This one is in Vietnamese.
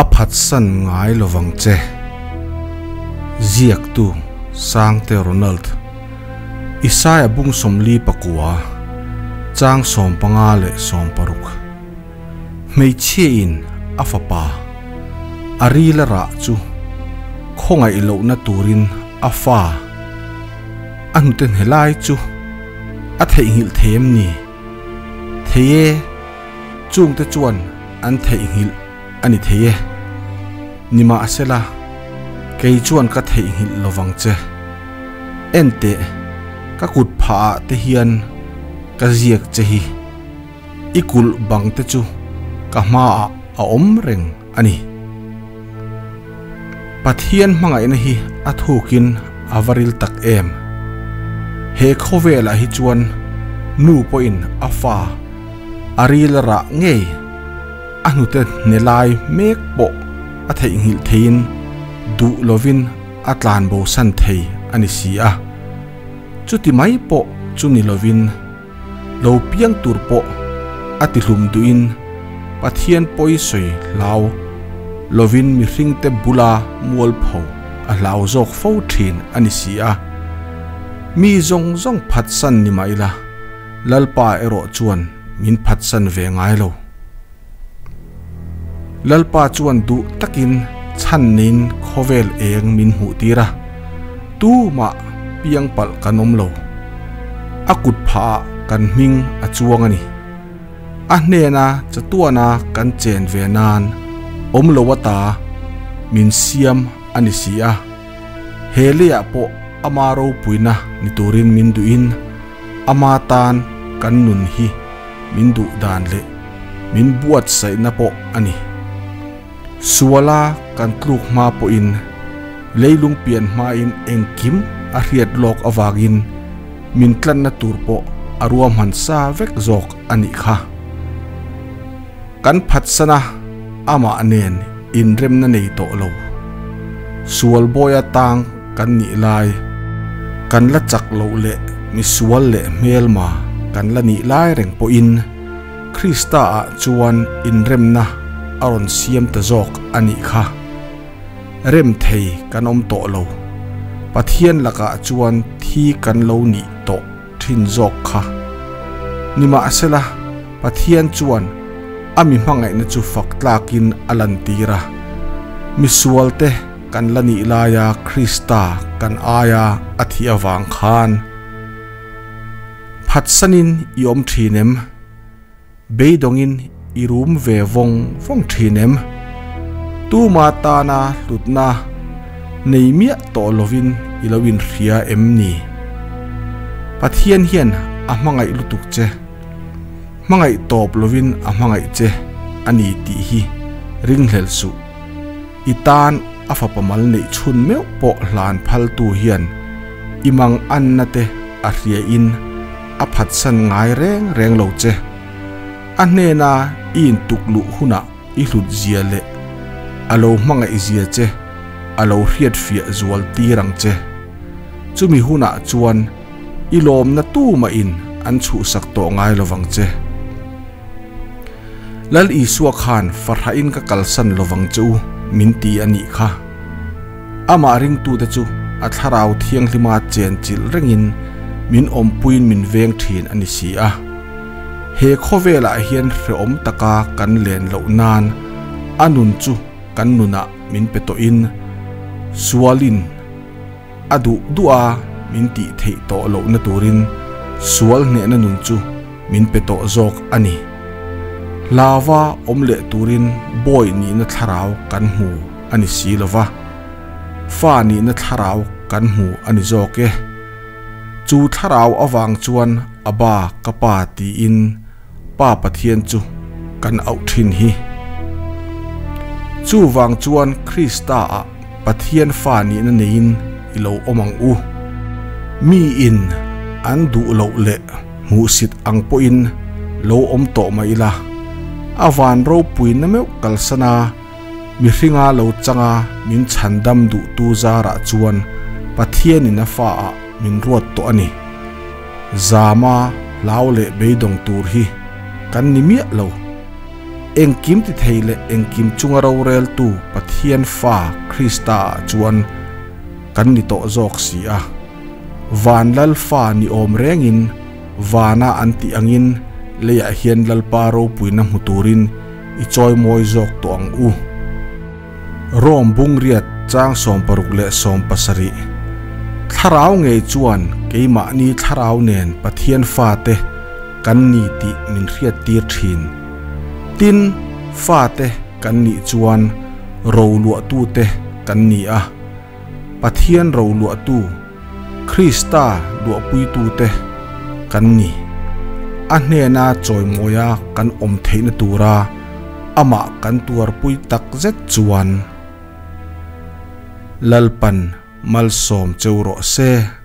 aphat san ngai lovang che. Ziak tu sang te ronald. Isai abung somli pakua chang som panga le som paruk mei che in afapa ari la ra chu. Khongai ilo na turin afa. Anuten helai chu. A thei hil them ni. Theye chung te chuan an thei hil ani theye. Nima asela, kei chuan ka thei hil lovang che. Ente ka kut pha te hian, ka ziak che hi. Ikul bang te chu, ka ma a om reng ani. Pathian mangai na hi a thukin avaril tak em. He khovela hi chuan, nu poin afa aril ra ngei. Anu te nelai mek po a thei ngil thein du lovin atlan bo san thei ani si a. Chuti mai po chuni lovin, lo piang tur po ati hlum duin, pathian poi soi lao lovin mi hring te bula mual pho a lau zok fo thin ani si a. Mi zong zong phat san ni mai la, lalpa ero chuan min phat san ve ngai lo. Lalpa chuan du takin chan nin khovel eng min hu tira tu ma piang pal kanom lo akut pha kan ming a chuang ani a hne na chatuana kan chen ve nan om lo wata min siam ani sia helia po amaro puina niturin min duin ama tan kan nun hi min du dan le min buat sai na po ani suala kan tluk ma po in leilung pian ma in engkim a riat lok awagin min tlan na tur po aruam han sa vek zok ani kha kan phat sana ama anen in rem na nei to lo sual boya tang kan ni lai kan la chak lo le mi sual le mel ma kan la ni lai reng po in krista a chuan in rem na aron siam ta jok ani kha. Rem thei kan om to lo. Pathian laka chuan thi kan lo ni to thin jok kha. Nima asela, pathian chuan, ami mangai na chu fak tlakin alantira misual te kan lani laya krista kan aya athi awang khan. Phatsanin yom thinem beidongin อิรุมเววงฟงทีเนมตู้มาตานาหลุดนาในเมียตอลวินอิลวินเรียเอ็มนีปะเทียนเฮียนอะมังไงลุตุกเจมังไงตอบลวินอะมังไงเจอันนี้ตีฮีริงเหลสุอิตานอาฟปมาลในชุนเมวปอหลานพัลตูเฮียนอิมังอันนาเตอาเรียอินอาพัดสันง่ายแรงเรงโลาเจอันเนนา in tuklu huna i hlut zia le. Alo hmanga i zia che alo hriat fia zual ti rang che chumi huna chuan i lom na tu ma in an chu sak to ngai lovang che lal i suwa khan farha in ka kalsan lovang chu min ti ani kha. Ama ring tu te chu a tharau thiang lima chen chil rengin min om puin min veng thin ani si a. he kho vela hian hre om taka kan len lo nan. Anun chu kan nuna min peto in. Sualin. Adu dua min ti thei to lo na turin. Sual ne na nun chu min peto zok ani. Lava omle turin boy ni na tharau kan mu ani si lova fa ni na tharau kan mu ani zoke. Chu tharau awang chuan aba kapa ti in. Pa pathian chu kan au thin hi. Chu wang chuan krista a pathian fa ni na nein ilo omang u. Mi in an du lo le mu sit ang po in lo om to mai la. Avan ro puin na meu kalsana mi hringa lo changa min chandam du tu zara chuan pathian in a fa a min ruat to ani. Zama lao le beidong tur hi kan ni mia lo eng kim ti theile eng kim chunga ro rel tu pathian fa krista chuan. Kan ni to jok si a. Van lal fa ni om rengin vana anti angin leya hian lal paro puina muturin i choi moi jok to ang u. Rom bung riat chang som paruk le som pasari tharau ngei chuan keima ni tharau nen pathian fa te kan ni ti min riat tir thin. Tin fa te kan ni chuan ro lua tu te kan ni a. Pathian ro lua tu, krista lua pui tu te kan ni. A hne na choi moya kan om theina tura ama kan tuar pui tak zet chuan. Lalpan mal som se